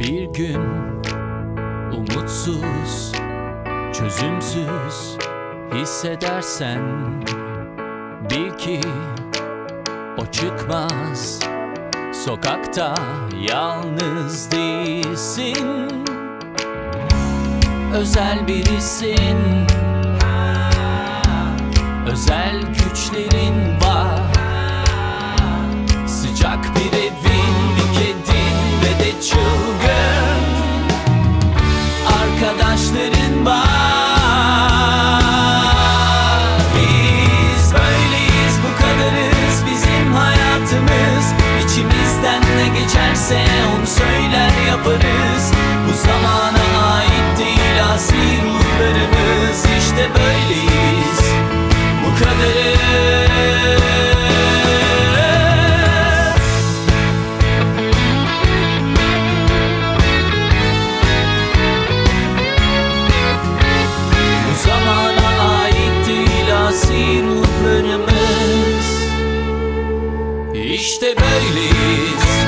Bir gün umutsuz, çözümsüz hissedersen bil ki o çıkmaz. Sokakta yalnız değilsin. Özel birisin. Özel güçlerin var Arkadaşların var. Biz böyleyiz, bu kadarız bizim hayatımız. İçimizden ne geçerse onu söyler yaparız. Bu zamana ait değil asi ruhlarımız. İşte böyleyiz, bu kadarız İşte böyleyiz